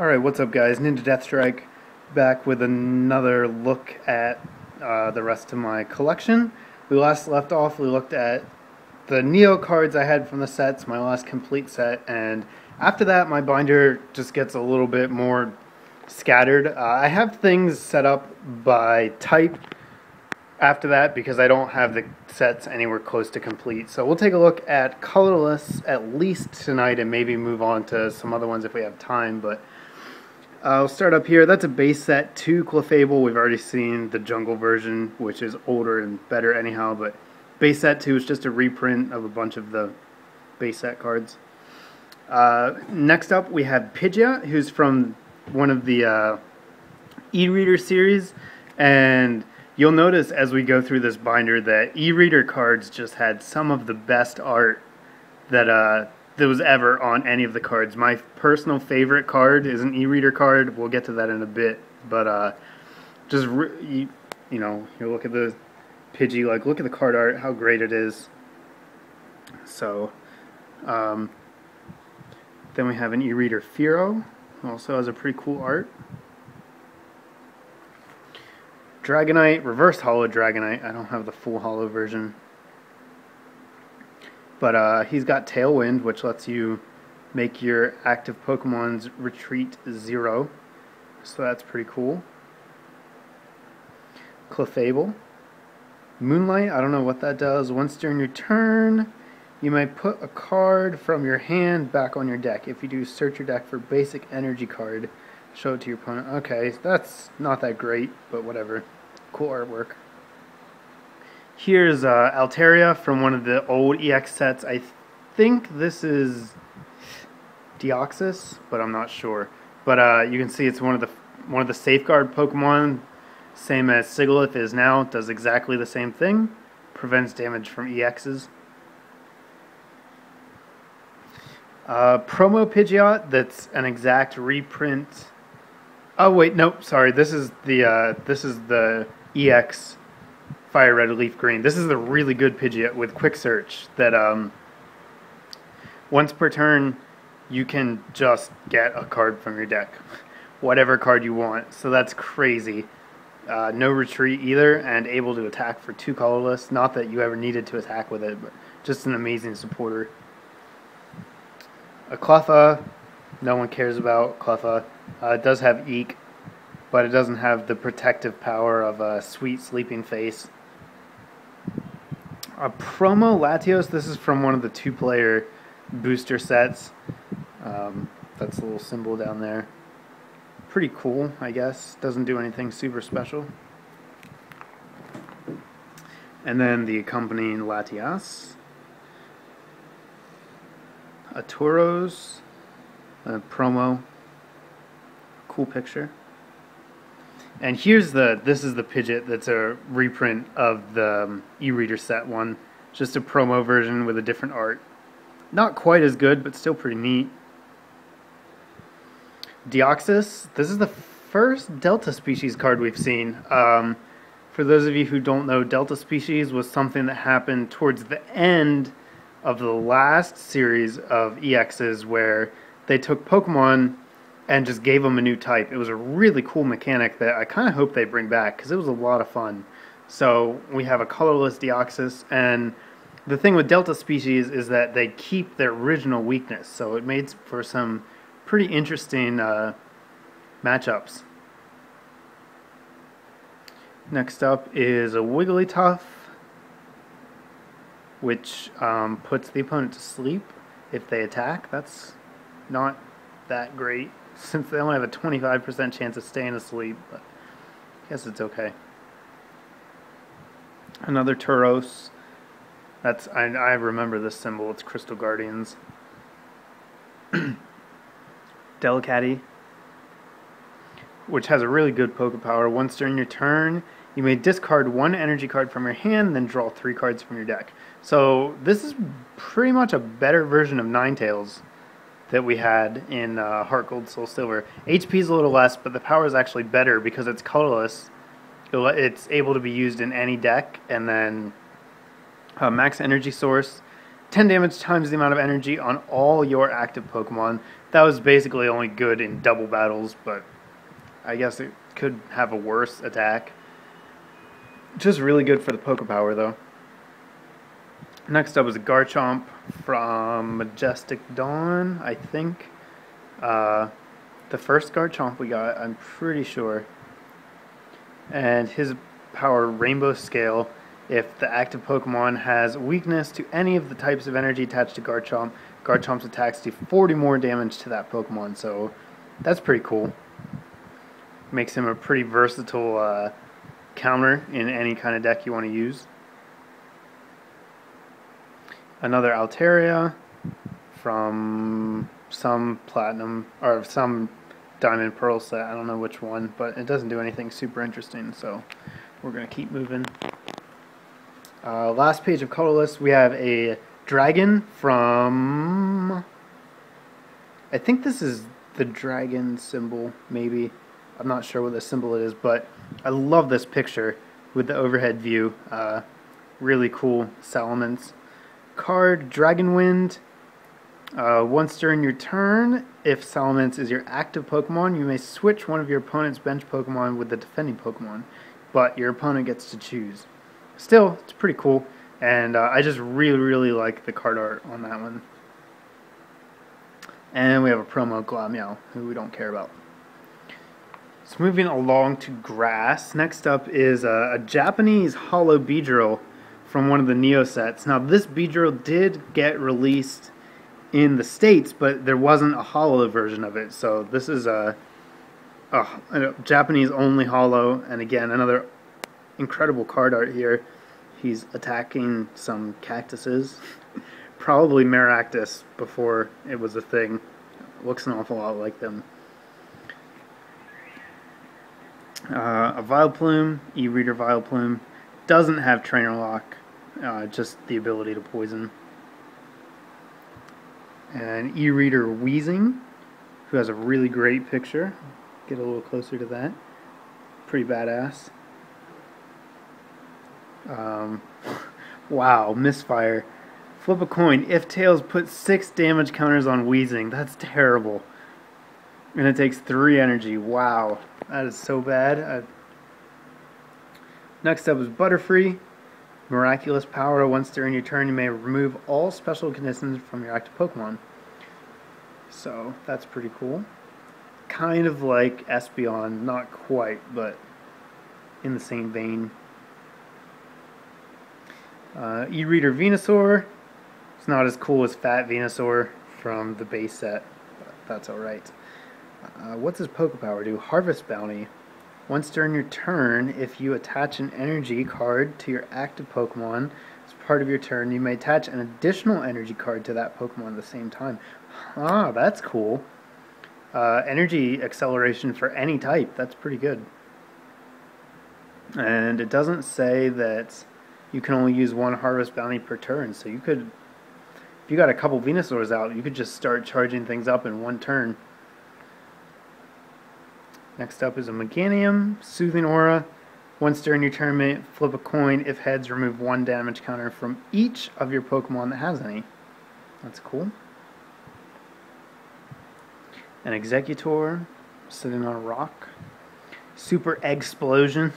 Alright, what's up guys? Ninja Deathstrike back with another look at uh, the rest of my collection. We last left off, we looked at the Neo cards I had from the sets, my last complete set, and after that my binder just gets a little bit more scattered. Uh, I have things set up by type after that because I don't have the sets anywhere close to complete. So we'll take a look at colorless at least tonight and maybe move on to some other ones if we have time. But I'll start up here. That's a base set 2 Clefable. We've already seen the jungle version, which is older and better anyhow. But base set 2 is just a reprint of a bunch of the base set cards. Uh, next up we have Pidgeot, who's from one of the uh, e-reader series. And You'll notice as we go through this binder that e-reader cards just had some of the best art that uh, that was ever on any of the cards. My personal favorite card is an e-reader card. We'll get to that in a bit, but uh, just you, you know, you look at the Pidgey, like look at the card art, how great it is. So, um, then we have an e-reader Fearow, also has a pretty cool art. Dragonite, reverse holo Dragonite. I don't have the full holo version. But uh, he's got Tailwind, which lets you make your active Pokemon's retreat zero. So that's pretty cool. Clefable. Moonlight, I don't know what that does. Once during your turn, you may put a card from your hand back on your deck. If you do, search your deck for basic energy card. Show it to your opponent. Okay, that's not that great, but whatever. Cool artwork. Here's uh, Altaria from one of the old EX sets. I think this is Deoxys, but I'm not sure. But uh, you can see it's one of the one of the safeguard Pokemon, same as Sigilyph is now. Does exactly the same thing. Prevents damage from EXs. Uh, promo Pidgeot, that's an exact reprint Oh wait, no, sorry. This is the uh, this is the EX Fire Red Leaf Green. This is a really good Pidgeot with Quick Search that um, once per turn you can just get a card from your deck, whatever card you want. So that's crazy. Uh, no retreat either, and able to attack for two colorless. Not that you ever needed to attack with it, but just an amazing supporter. A Cleffa, no one cares about Cleffa. Uh, it does have Eek, but it doesn't have the protective power of a sweet sleeping face. A promo Latios, this is from one of the two player booster sets. Um, that's a little symbol down there. Pretty cool, I guess. Doesn't do anything super special. And then the accompanying Latias. A Tauros, a promo cool picture. And here's the, this is the Pidgeot that's a reprint of the um, e-reader set one. Just a promo version with a different art. Not quite as good, but still pretty neat. Deoxys, this is the first Delta species card we've seen. Um, for those of you who don't know, Delta species was something that happened towards the end of the last series of EXs where they took Pokemon and just gave them a new type. It was a really cool mechanic that I kind of hope they bring back because it was a lot of fun. So we have a colorless Deoxys, and the thing with Delta species is that they keep their original weakness, so it made for some pretty interesting uh, matchups. Next up is a Wigglytuff, which um, puts the opponent to sleep if they attack. That's not that great since they only have a 25% chance of staying asleep, but I guess it's okay. Another Tauros. That's I, I remember this symbol. It's Crystal Guardians. Delcatty, which has a really good poke power. Once during your turn, you may discard one energy card from your hand, then draw three cards from your deck. So this is pretty much a better version of Ninetales that we had in uh, Heart Gold Soul Silver. HP is a little less, but the power is actually better because it's colorless. It's able to be used in any deck, and then uh, max energy source, 10 damage times the amount of energy on all your active Pokemon. That was basically only good in double battles, but I guess it could have a worse attack. Just really good for the Poke Power, though. Next up a Garchomp from Majestic Dawn, I think. Uh, the first Garchomp we got, I'm pretty sure. And his power Rainbow Scale. If the active Pokemon has weakness to any of the types of energy attached to Garchomp, Garchomp's attacks do 40 more damage to that Pokemon, so that's pretty cool. Makes him a pretty versatile uh, counter in any kind of deck you want to use. Another Altaria from some Platinum, or some Diamond Pearl set, I don't know which one, but it doesn't do anything super interesting, so we're going to keep moving. Uh, last page of colorless, we have a dragon from. I think this is the dragon symbol, maybe. I'm not sure what the symbol it is, but I love this picture with the overhead view. Uh, really cool Salamence. Card Dragon Wind. Uh, once during your turn, if Salamence is your active Pokemon, you may switch one of your opponent's bench Pokemon with the defending Pokemon, but your opponent gets to choose still, it's pretty cool. And uh, I just really, really like the card art on that one. And we have a promo Glameow, who we don't care about. So moving along to grass. Next up is a, a Japanese hollow Beedrill from one of the Neo sets. Now this Beedrill did get released in the States, but there wasn't a hollow version of it. So this is a, a, a Japanese only hollow. and again another incredible card art here. He's attacking some cactuses. Probably Maractus before it was a thing. Looks an awful lot like them. Uh, a Vileplume, E-Reader Vileplume, doesn't have Trainer Lock, uh, just the ability to poison. And E-Reader Wheezing, who has a really great picture. Get a little closer to that. Pretty badass. Um, wow, misfire. Flip a coin. If tails, put six damage counters on Wheezing. That's terrible. And it takes three energy. Wow, that is so bad. I... Next up is Butterfree. Miraculous power. Once during your turn, you may remove all special conditions from your active Pokemon. So that's pretty cool. Kind of like Espeon, not quite, but in the same vein. Uh, E-Reader Venusaur. It's not as cool as Fat Venusaur from the base set, but that's alright. Uh, what's his Poke Power do? Harvest Bounty. Once during your turn, if you attach an energy card to your active Pokemon as part of your turn, you may attach an additional energy card to that Pokemon at the same time. Ah, that's cool. Uh, energy acceleration for any type. That's pretty good. And it doesn't say that you can only use one harvest bounty per turn. So you could, if you got a couple Venusaurs out, you could just start charging things up in one turn. Next up is a Meganium, Soothing Aura. Once during your tournament, flip a coin. If heads, remove one damage counter from each of your Pokemon that has any. That's cool. An Exeggutor, sitting on a rock. Super Explosion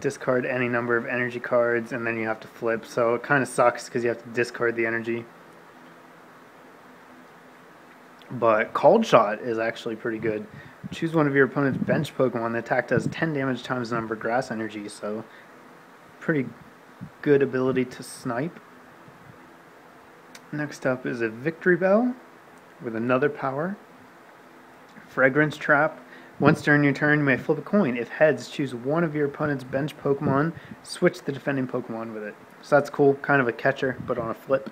discard any number of energy cards, and then you have to flip. So it kind of sucks because you have to discard the energy. But Called Shot is actually pretty good. Choose one of your opponent's bench Pokemon. The attack does 10 damage times the number of grass energy, so pretty good ability to snipe. Next up is a Victreebel with another power. Fragrance Trap once during your turn, you may flip a coin. If heads, choose one of your opponent's bench Pokemon, switch the defending Pokemon with it. So that's cool, kind of a catcher, but on a flip.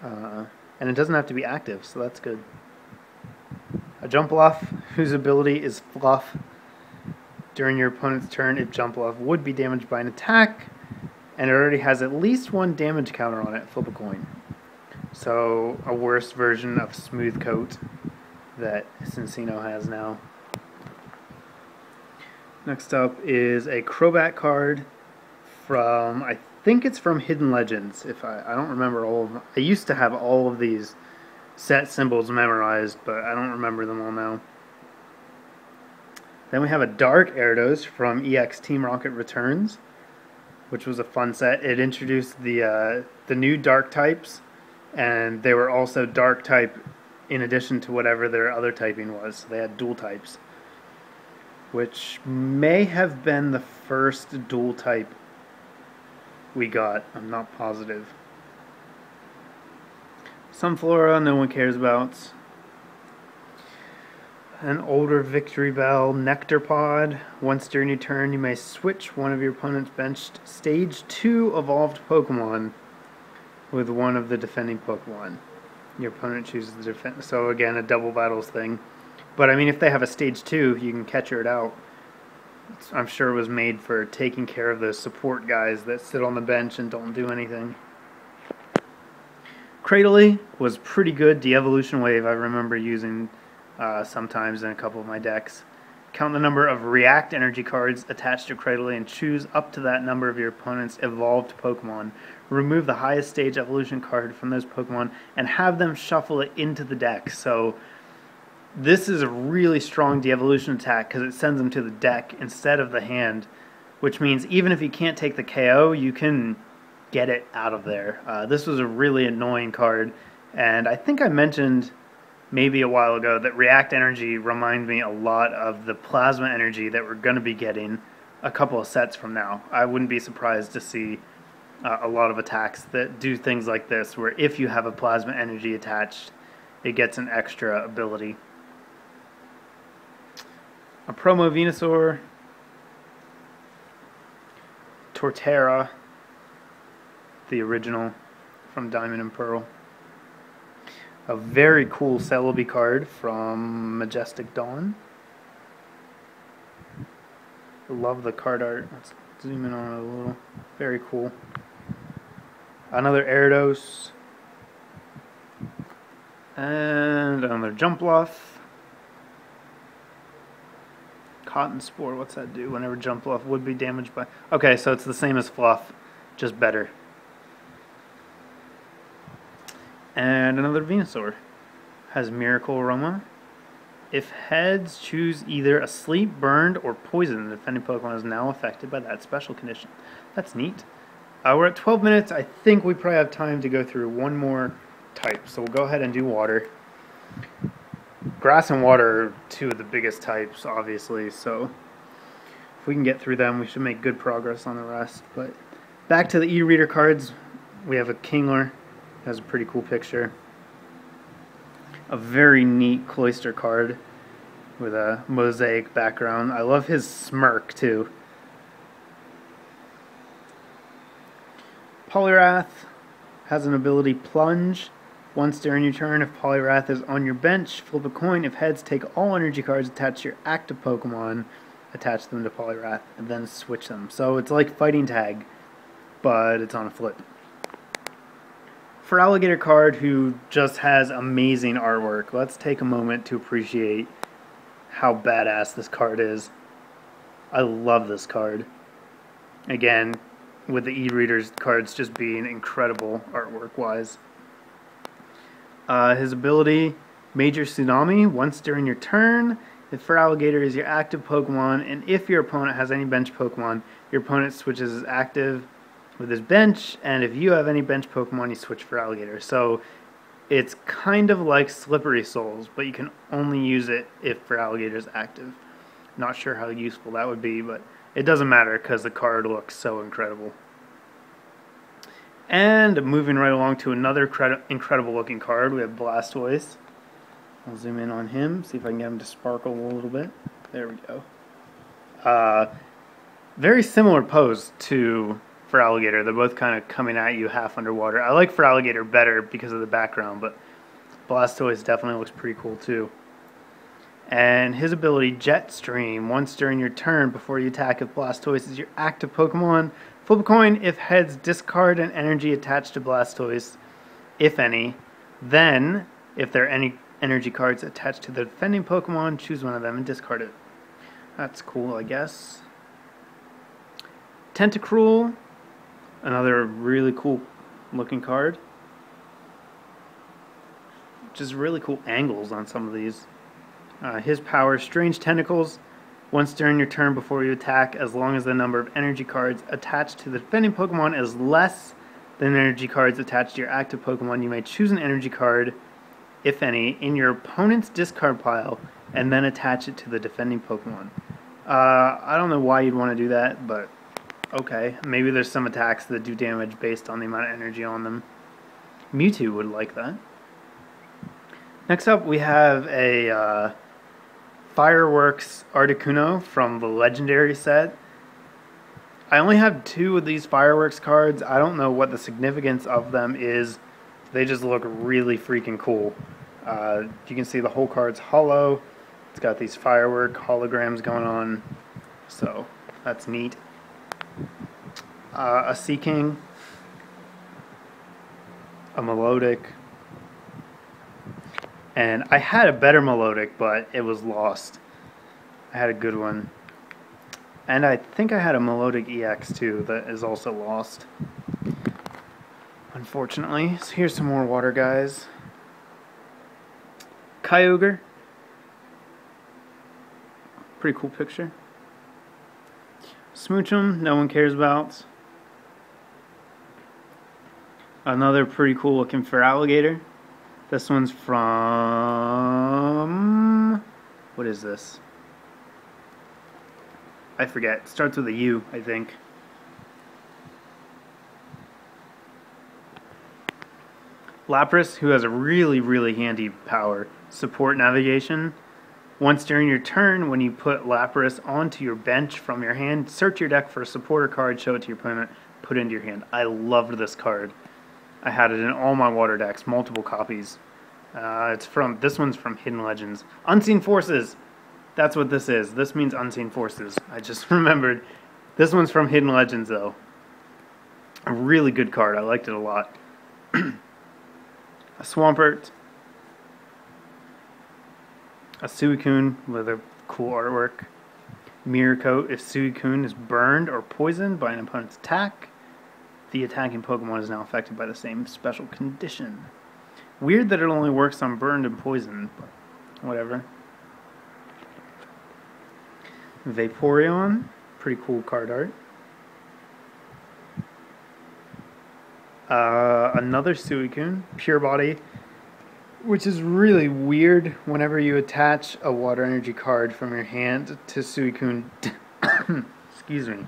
Uh, and it doesn't have to be active, so that's good. A Jumpluff, whose ability is Fluff. During your opponent's turn, if Jumpluff would be damaged by an attack, and it already has at least one damage counter on it, flip a coin. So, a worse version of Smooth Coat that Cinccino has now. Next up is a Crobat card from, I think it's from Hidden Legends. If I, I don't remember all of them. I used to have all of these set symbols memorized, but I don't remember them all now. Then we have a Dark Erdos from EX Team Rocket Returns, which was a fun set. It introduced the uh, the new Dark types, and they were also Dark type in addition to whatever their other typing was. So they had dual types, which may have been the first dual type we got. I'm not positive. Sunflora no one cares about. An older Victreebel Nectar Pod. Once during your turn, you may switch one of your opponent's benched Stage 2 evolved Pokemon with one of the defending Pokemon. Your opponent chooses the defense. So, again, a double battles thing. But, I mean, if they have a Stage 2, you can catcher it out. I'm sure it was made for taking care of those support guys that sit on the bench and don't do anything. Cradily was pretty good. De-evolution wave I remember using uh, sometimes in a couple of my decks. Count the number of react energy cards attached to Cradily and choose up to that number of your opponent's evolved Pokemon. Remove the highest stage evolution card from those Pokemon and have them shuffle it into the deck. So this is a really strong de-evolution attack because it sends them to the deck instead of the hand, which means even if you can't take the KO, you can get it out of there. Uh, this was a really annoying card, and I think I mentioned maybe a while ago that React Energy reminds me a lot of the Plasma Energy that we're going to be getting a couple of sets from now. I wouldn't be surprised to see uh, a lot of attacks that do things like this, where if you have a Plasma Energy attached, it gets an extra ability a promo Venusaur, Torterra, the original from Diamond and Pearl. A very cool Celebi card from Majestic Dawn. Love the card art. Let's zoom in on it a little. Very cool. Another Erdos. And another Jumpluff. Cotton Spore, what's that do? Whenever Jumpluff would be damaged by... Okay, so it's the same as Fluff, just better. And another Venusaur. Has Miracle Aroma. If heads, choose either asleep, burned, or poisoned. The defending Pokemon is now affected by that special condition. That's neat. Uh, we're at 12 minutes. I think we probably have time to go through one more type. So we'll go ahead and do water grass and water are two of the biggest types, obviously, so if we can get through them, we should make good progress on the rest. But back to the e-reader cards, we have a Kingler, has a pretty cool picture. A very neat Cloyster card with a mosaic background. I love his smirk, too. Poliwrath has an ability Plunge once during your turn, if Poliwrath is on your bench, flip a coin. If heads, take all energy cards attached to your active Pokemon, attach them to Poliwrath, and then switch them. So it's like fighting tag, but it's on a flip. Feraligatr card who just has amazing artwork, let's take a moment to appreciate how badass this card is. I love this card. Again, with the e-readers cards just being incredible artwork wise. Uh, his ability, Major Tsunami, once during your turn. If Alligator is your active Pokemon, and if your opponent has any bench Pokemon, your opponent switches his active with his bench, and if you have any bench Pokemon, you switch Feraligatr. So it's kind of like Slippery Souls, but you can only use it if Feraligatr is active. Not sure how useful that would be, but it doesn't matter because the card looks so incredible. And moving right along to another incredible looking card, we have Blastoise. I'll zoom in on him, see if I can get him to sparkle a little bit. There we go. Uh, very similar pose to Feraligatr. They're both kind of coming at you half underwater. I like Feraligatr better because of the background, but Blastoise definitely looks pretty cool too. And his ability, Jet Stream, once during your turn before you attack if Blastoise is your active Pokemon, Flip a coin if heads, discard an energy attached to Blastoise, if any. Then, if there are any energy cards attached to the defending Pokemon, choose one of them and discard it. That's cool, I guess. Tentacruel, Another really cool looking card. Just really cool angles on some of these. Uh, his power, Strange Tentacles. Once during your turn before you attack, as long as the number of energy cards attached to the defending Pokemon is less than energy cards attached to your active Pokemon, you may choose an energy card, if any, in your opponent's discard pile and then attach it to the defending Pokemon. Uh, I don't know why you'd want to do that, but okay. Maybe there's some attacks that do damage based on the amount of energy on them. Mewtwo would like that. Next up, we have a uh, Fireworks Articuno from the Legendary set. I only have two of these Fireworks cards. I don't know what the significance of them is. They just look really freaking cool. Uh, you can see the whole card's hollow. It's got these firework holograms going on. So, that's neat. Uh, a Seaking. A Milotic. And I had a better Milotic, but it was lost. I had a good one. And I think I had a Milotic EX too that is also lost. Unfortunately. So here's some more water guys. Kyogre. Pretty cool picture. Smoochum, no one cares about. Another pretty cool looking Feraligatr. This one's from. What is this? I forget. It starts with a U, I think. Lapras, who has a really, really handy power, support navigation. Once during your turn, when you put Lapras onto your bench from your hand, search your deck for a supporter card, show it to your opponent, put it into your hand. I loved this card. I had it in all my water decks, multiple copies. Uh, it's from this one's from Hidden Legends. Unseen Forces. That's what this is. This means Unseen Forces. I just remembered. This one's from Hidden Legends though. A really good card. I liked it a lot. a Swampert. A Suicune with a cool artwork. Mirror Coat. If Suicune is burned or poisoned by an opponent's attack, the attacking Pokemon is now affected by the same special condition. Weird that it only works on burned and poisoned, but whatever. Vaporeon, pretty cool card art. Uh, another Suicune, Pure Body, which is really weird whenever you attach a water energy card from your hand to Suicune. Excuse me.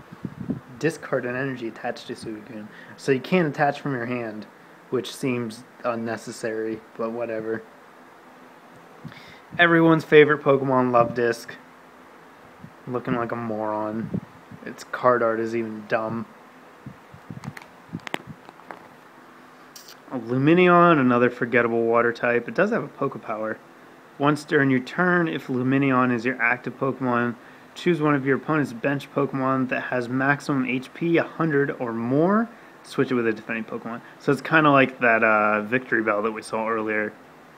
Discard an energy attached to Suicune. So you can't attach from your hand which seems unnecessary, but whatever. Everyone's favorite Pokemon Luvdisc. Looking like a moron. Its card art is even dumb. A Lumineon, another forgettable water type. It does have a Poke Power. Once during your turn, if Lumineon is your active Pokemon, choose one of your opponent's bench Pokemon that has maximum HP 100 or more switch it with a defending Pokemon. So it's kind of like that uh, bell that we saw earlier.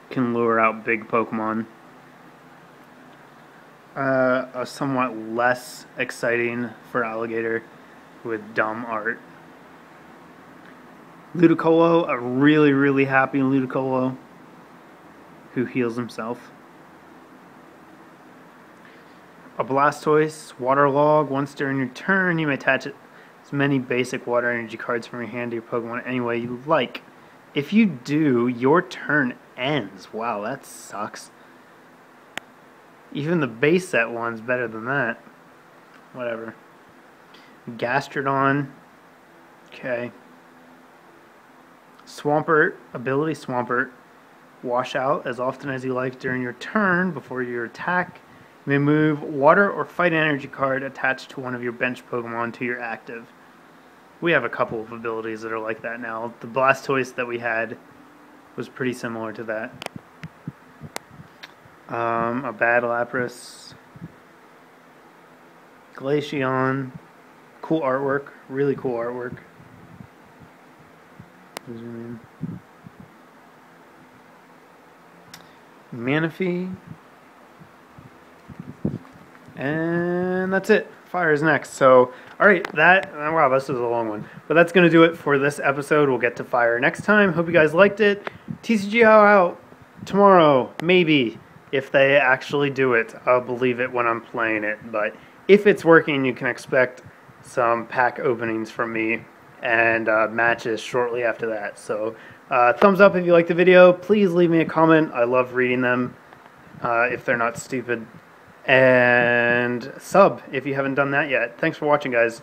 Can lure out big Pokemon. Uh, a somewhat less exciting Feraligatr with dumb art. Ludicolo, a really, really happy Ludicolo who heals himself. A Blastoise, Waterlog, once during your turn, you may attach it many basic water energy cards from your hand to your Pokemon any way you like. If you do, your turn ends. Wow, that sucks. Even the base set one's better than that. Whatever. Gastrodon. Okay. Swampert, ability Swampert. Wash out as often as you like during your turn before your attack. You may move water or fight energy card attached to one of your bench Pokemon to your active we have a couple of abilities that are like that now. The Blastoise that we had was pretty similar to that. Um, a bad Lapras. Glaceon. Cool artwork. Really cool artwork. Manaphy. And that's it Fire is next. So, all right, that wow, this is a long one, but that's gonna do it for this episode. We'll get to Fire next time. Hope you guys liked it. TCGO out tomorrow, maybe if they actually do it. I'll believe it when I'm playing it, but if it's working, you can expect some pack openings from me and uh, matches shortly after that. So, uh, thumbs up if you like the video. Please leave me a comment. I love reading them uh, if they're not stupid. And sub if you haven't done that yet. Thanks for watching, guys.